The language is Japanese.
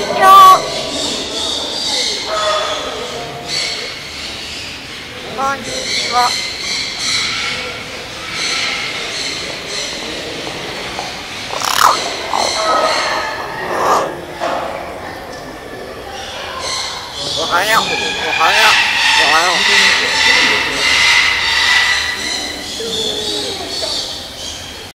こんにちは。おはよう。おはよう。